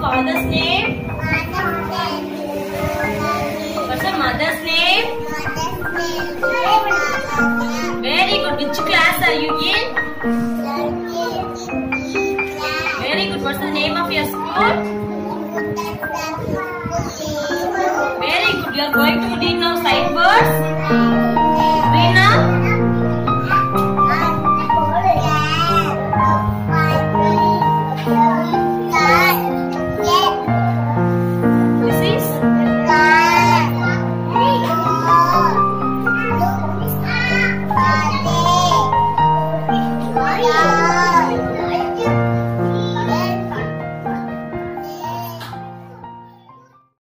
Father's name? What's your mother's name? Very good. Which class are you in? Very good. What's the name of your school? Very good. You are going to read now